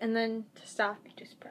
and then to stop, you just press.